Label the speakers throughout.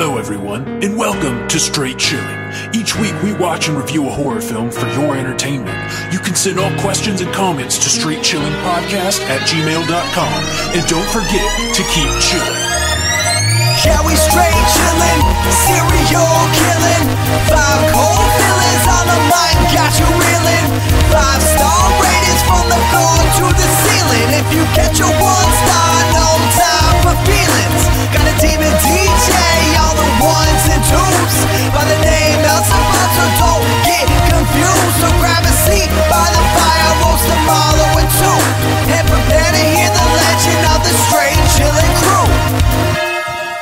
Speaker 1: Hello, everyone, and welcome to Straight Chilling. Each week we watch and review a horror film for your entertainment. You can send all questions and comments to straightchillingpodcast at gmail.com. And don't forget to keep chilling.
Speaker 2: Yeah, we straight chillin', serial killin'. Five cold villains on the mic, got you reelin'. Five star ratings from the floor to the ceiling. If you get your one star,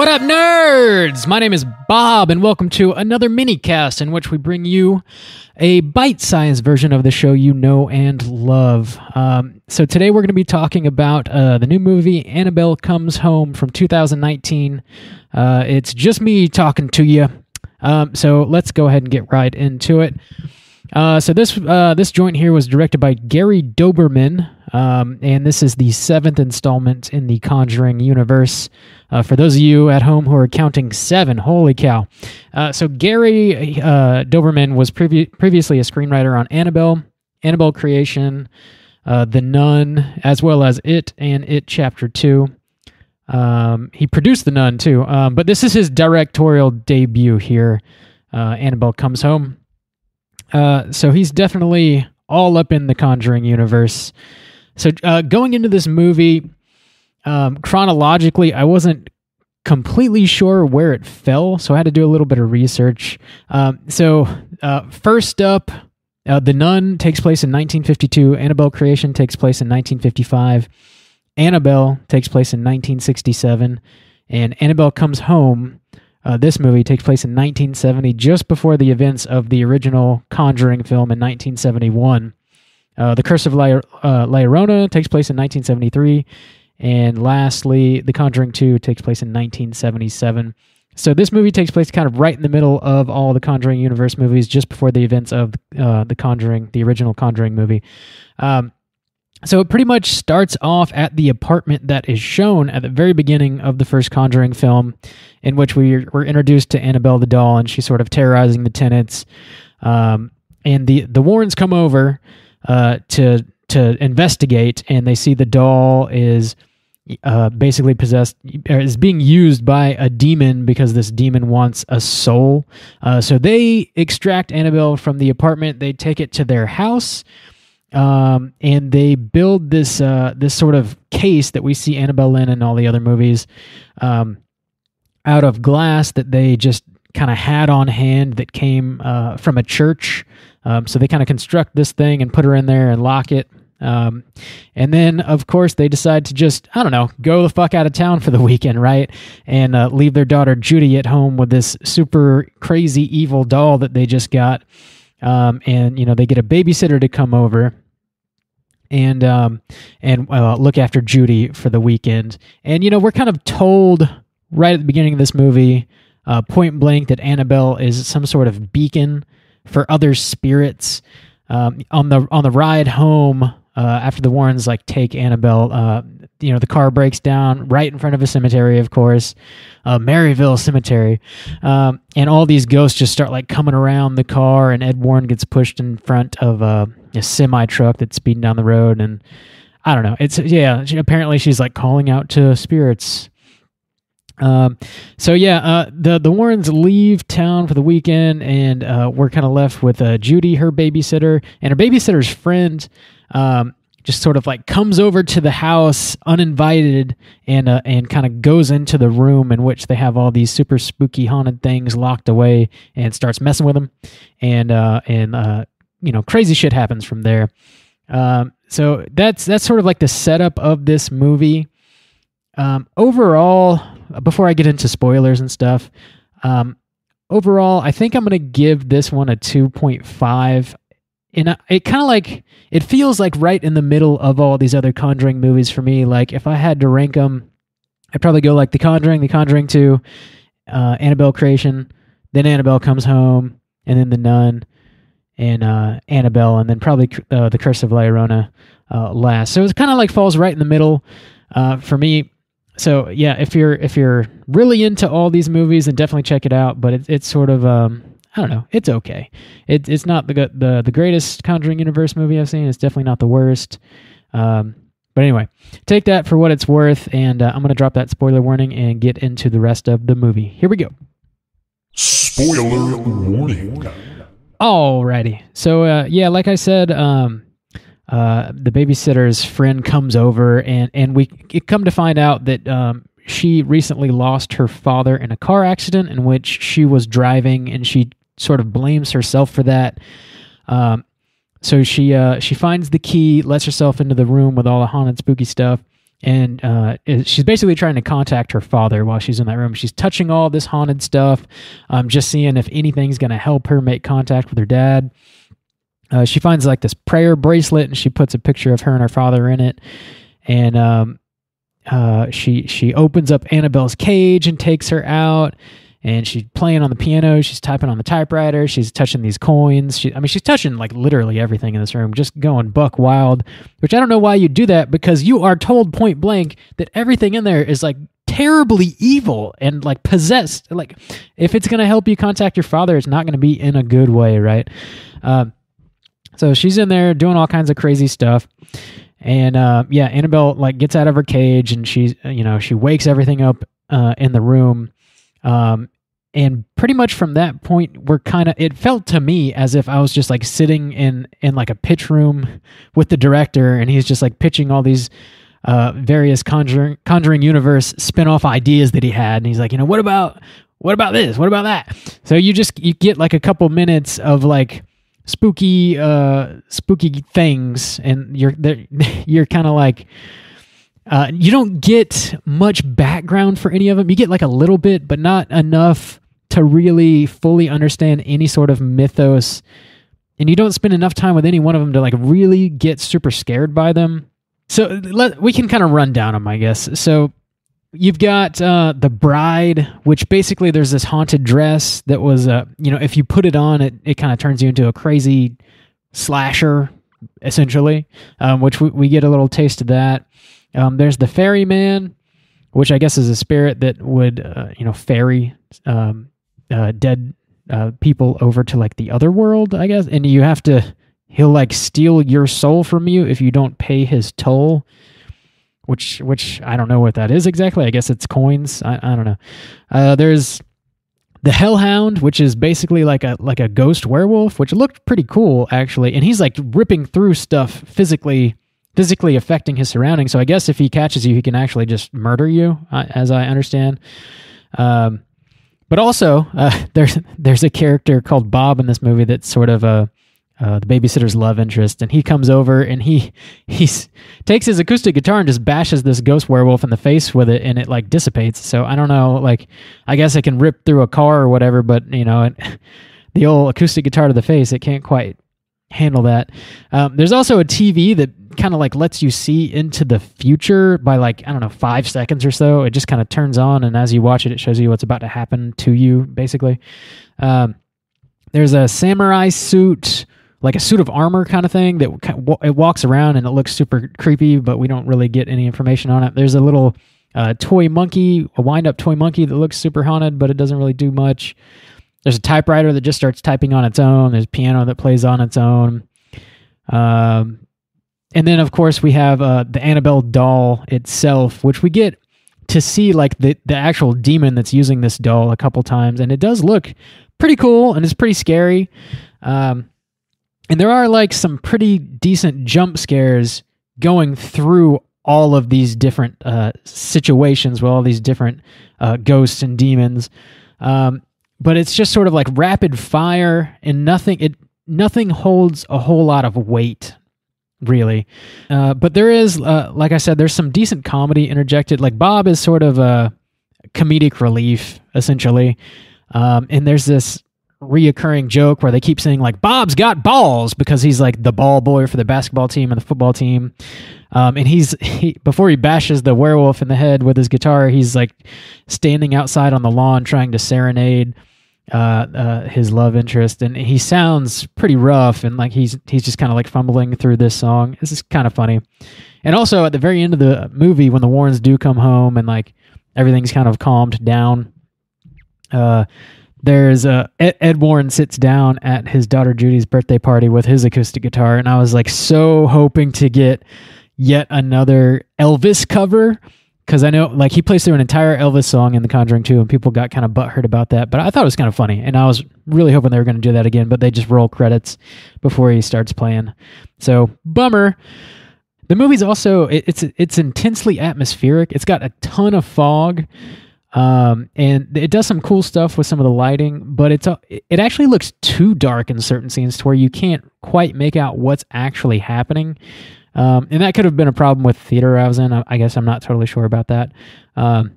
Speaker 3: What up, nerds? My name is Bob, and welcome to another mini cast in which we bring you a bite sized version of the show you know and love. Um, so, today we're going to be talking about uh, the new movie Annabelle Comes Home from 2019. Uh, it's just me talking to you. Um, so, let's go ahead and get right into it. Uh, so this uh, this joint here was directed by Gary Dauberman, um, and this is the seventh installment in the Conjuring universe. Uh, for those of you at home who are counting seven, holy cow! Uh, so Gary uh, Dauberman was previ- previously a screenwriter on Annabelle, Annabelle Creation, uh, The Nun, as well as It and It Chapter Two. Um, he produced The Nun too, um, but this is his directorial debut here. Annabelle comes home. Uh, so he's definitely all up in the Conjuring universe. So uh, going into this movie, um, chronologically, I wasn't completely sure where it fell, so I had to do a little bit of research. Um, so uh, first up, uh, The Nun takes place in 1952. Annabelle Creation takes place in 1955. Annabelle takes place in 1967, and Annabelle Comes Home uh, this movie takes place in 1970, just before the events of the original Conjuring film in 1971. Uh, the Curse of La, uh, La Llorona takes place in 1973. And lastly, The Conjuring 2 takes place in 1977. So this movie takes place kind of right in the middle of all the Conjuring universe movies, just before the events of uh, the Conjuring, the original Conjuring movie. Um, so it pretty much starts off at the apartment that is shown at the very beginning of the first Conjuring film, in which we were introduced to Annabelle the doll, and she's sort of terrorizing the tenants. Um, and the the Warrens come over uh, to to investigate, and they see the doll is uh, basically possessed is being used by a demon because this demon wants a soul. Uh, so they extract Annabelle from the apartment. They take it to their house um, and they build this uh, this sort of case that we see Annabelle in and all the other movies um, out of glass that they just kind of had on hand that came uh, from a church. Um, so they kind of construct this thing and put her in there and lock it. Um, and then, of course, they decide to just, I don't know, go the fuck out of town for the weekend, right? And uh, leave their daughter Judy at home with this super crazy evil doll that they just got. Um, and, you know, they get a babysitter to come over and um, and uh, look after Judy for the weekend. And you know, we're kind of told right at the beginning of this movie, uh, point blank, that Annabelle is some sort of beacon for other spirits. Um, on the on the ride home uh, after the Warrens like take Annabelle, uh, you know, the car breaks down right in front of a cemetery, of course, uh, Maryville Cemetery, um, and all these ghosts just start like coming around the car, and Ed Warren gets pushed in front of uh, a semi truck that's speeding down the road, and I don't know. It's yeah. She, apparently, she's like calling out to spirits. Um, so yeah, uh, the the Warrens leave town for the weekend, and uh, we're kind of left with uh, Judy, her babysitter, and her babysitter's friend. Um, just sort of like comes over to the house uninvited and uh, and kind of goes into the room in which they have all these super spooky haunted things locked away and starts messing with them and uh, and uh, you know crazy shit happens from there. Um, so that's that's sort of like the setup of this movie. Um, overall, before I get into spoilers and stuff, um, overall, I think I'm going to give this one a 2.5 and it kind of like it feels like right in the middle of all these other conjuring movies for me. Like if i had to rank them i'd probably go like the conjuring the conjuring 2 uh, annabelle creation then annabelle comes home and then the nun and uh, annabelle and then probably uh, the curse of la llorona uh, last. So it kind of like falls right in the middle uh, for me so yeah, if you're if you're really into all these movies, then definitely check it out. But it, it's sort of um, I don't know, it's okay. It, it's not the the the greatest Conjuring universe movie I've seen. It's definitely not the worst. Um, but anyway, take that for what it's worth, and uh, I'm gonna drop that spoiler warning and get into the rest of the movie. Here we go.
Speaker 1: Spoiler warning.
Speaker 3: Alrighty. So uh, yeah, like I said, um, uh, the babysitter's friend comes over, and and we come to find out that um, she recently lost her father in a car accident in which she was driving, and she sort of blames herself for that. Um, so she uh, she finds the key, lets herself into the room with all the haunted, spooky stuff, and uh, she's basically trying to contact her father while she's in that room. She's touching all this haunted stuff, um, just seeing if anything's going to help her make contact with her dad. Uh, she finds like this prayer bracelet, and she puts a picture of her and her father in it, and um, uh, she she opens up Annabelle's cage and takes her out. And she's playing on the piano. She's typing on the typewriter. She's touching these coins. She, I mean, she's touching like literally everything in this room, just going buck wild. Which I don't know why you do that because you are told point blank that everything in there is like terribly evil and like possessed. Like, if it's gonna help you contact your father, it's not gonna be in a good way, right? Um, so she's in there doing all kinds of crazy stuff. And uh, yeah, Annabelle like gets out of her cage and she's you know she wakes everything up uh, in the room, um, and pretty much from that point we're kind of it felt to me as if I was just like sitting in in like a pitch room with the director and he's just like pitching all these uh, various conjuring conjuring universe spin-off ideas that he had. And he's like you know what about what about this? What about that? So you just you get like a couple minutes of like spooky uh spooky things and you're you're kind of like uh you don't get much background for any of them you get like a little bit but not enough to really fully understand any sort of mythos. And you don't spend enough time with any one of them to like really get super scared by them. So let, we can kind of run down them i guess. So you've got uh, the bride which basically there's this haunted dress that was uh, you know if you put it on it, it kind of turns you into a crazy slasher essentially um, which we, we get a little taste of that. Um, there's the ferryman which i guess is a spirit that would uh, you know ferry um, uh, dead uh, people over to like the other world i guess. And you have to he'll like steal your soul from you if you don't pay his toll which which I don't know what that is exactly. I guess it's coins. I, I don't know. Uh, there's the Hellhound, which is basically like a like a ghost werewolf, which looked pretty cool actually. And he's like ripping through stuff physically, physically affecting his surroundings. So I guess if he catches you, he can actually just murder you, uh, as I understand. Um, but also, uh, there's there's a character called Bob in this movie that's sort of a uh, the babysitter's love interest, and he comes over and he he's takes his acoustic guitar and just bashes this ghost werewolf in the face with it, and it like dissipates. So I don't know, like I guess it can rip through a car or whatever, but you know, it, the old acoustic guitar to the face, it can't quite handle that. Um, there's also a TV that kind of like lets you see into the future by like I don't know five seconds or so. It just kind of turns on, and as you watch it, it shows you what's about to happen to you, basically. Um, there's a samurai suit like a suit of armor kind of thing that it walks around and it looks super creepy, but we don't really get any information on it. There's a little uh, toy monkey, a wind up toy monkey that looks super haunted, but it doesn't really do much. There's a typewriter that just starts typing on its own. There's piano that plays on its own. Um, and then, of course, we have uh, the Annabelle doll itself, which we get to see like the, the actual demon that's using this doll a couple times. And it does look pretty cool and it's pretty scary. Um, and there are like some pretty decent jump scares going through all of these different uh, situations with all these different uh, ghosts and demons. Um, but it's just sort of like rapid fire and nothing it nothing holds a whole lot of weight really. Uh, but there is uh, like i said there's some decent comedy interjected. Like bob is sort of a comedic relief essentially. Um, and there's this reoccurring joke where they keep saying like bob's got balls because he's like the ball boy for the basketball team and the football team um, and he's he, before he bashes the werewolf in the head with his guitar he's like standing outside on the lawn trying to serenade uh, uh, his love interest, and he sounds pretty rough, and like he's he's just kind of like fumbling through this song. This is kind of funny, and also at the very end of the movie when the Warrens do come home and like everything's kind of calmed down. Uh, there's uh, Ed, Warren sits down at his daughter Judy's birthday party with his acoustic guitar, and I was like so hoping to get yet another Elvis cover because I know like he plays through an entire Elvis song in The Conjuring 2, and people got kind of butthurt about that. But I thought it was kind of funny, and I was really hoping they were going to do that again, but they just roll credits before he starts playing. So bummer. The movie's also it, it's it's intensely atmospheric. It's got a ton of fog. Um, and it does some cool stuff with some of the lighting, but it's a, it actually looks too dark in certain scenes to where you can't quite make out what's actually happening. Um, and that could have been a problem with theater I was in. I, I guess I'm not totally sure about that. Um,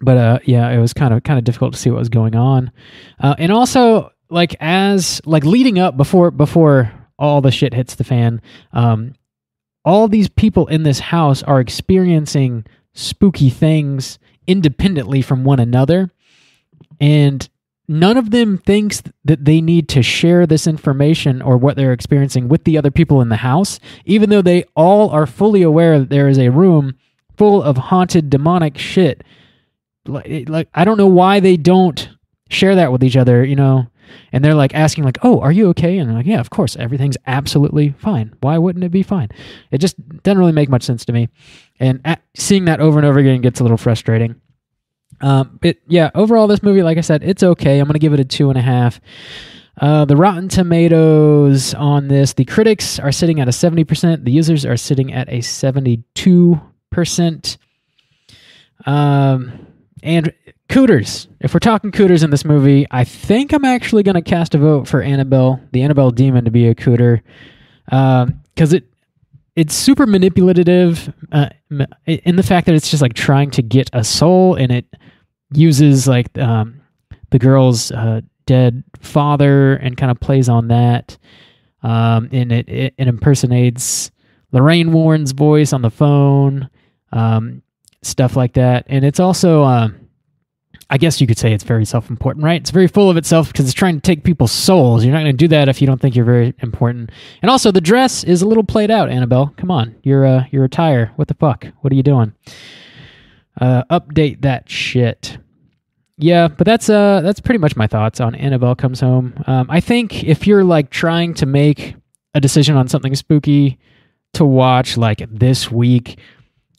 Speaker 3: but uh, yeah, it was kind of kind of difficult to see what was going on. Uh, and also, like as like leading up before before all the shit hits the fan, um, all these people in this house are experiencing spooky things independently from one another, and none of them thinks that they need to share this information or what they're experiencing with the other people in the house, even though they all are fully aware that there is a room full of haunted demonic shit. Like, like I don't know why they don't share that with each other, you know. And they're like asking, like, "Oh, are you okay?" And I'm like, "Yeah, of course, everything's absolutely fine. Why wouldn't it be fine?" It just doesn't really make much sense to me. And at, seeing that over and over again gets a little frustrating. Um, but yeah, overall, this movie, like I said, it's okay. I'm to give it a two and a half. Uh, the Rotten Tomatoes on this, the critics are sitting at a 70%, the users are sitting at a 72%. Um, and Cooters, if we're talking Cooters in this movie, I think I'm actually going to cast a vote for Annabelle, the Annabelle demon, to be a Cooter. Because um, it it's super manipulative uh, in the fact that it's just like trying to get a soul and it uses like um, the girl's uh, dead father and kind of plays on that. Um, and it, it, it, impersonates Lorraine Warren's voice on the phone, um, stuff like that. And it's also, uh, I guess you could say it's very self important, right? It's very full of itself because it's trying to take people's souls. You're not going to do that if you don't think you're very important. And also, the dress is a little played out, Annabelle. Come on. You're, uh, you're a tire. What the fuck? What are you doing? Uh, update that shit. Yeah, but that's uh that's pretty much my thoughts on Annabelle Comes Home. Um, I think if you're like trying to make a decision on something spooky to watch like this week,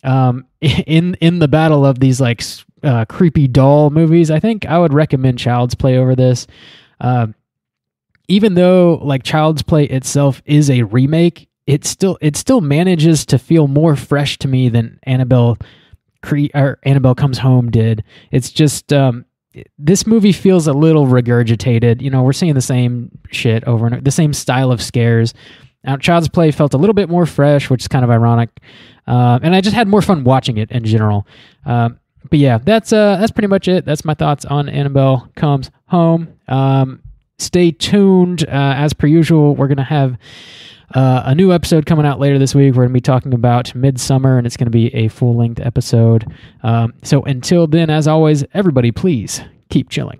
Speaker 3: um, in in the battle of these like uh, creepy doll movies, I think I would recommend Child's Play over this. Uh, even though like Child's Play itself is a remake, it still it still manages to feel more fresh to me than Annabelle Cre- or Annabelle Comes Home did. It's just um, this movie feels a little regurgitated. You know, we're seeing the same shit over and over, the same style of scares. Now, Child's Play felt a little bit more fresh, which is kind of ironic, uh, and I just had more fun watching it in general. Uh, but yeah, that's uh, that's pretty much it. That's my thoughts on Annabelle Comes Home. Um, stay tuned. Uh, as per usual, we're gonna have uh, a new episode coming out later this week. We're to be talking about Midsommar, and it's to be a full length episode. Um, so until then, as always, everybody, please keep chilling.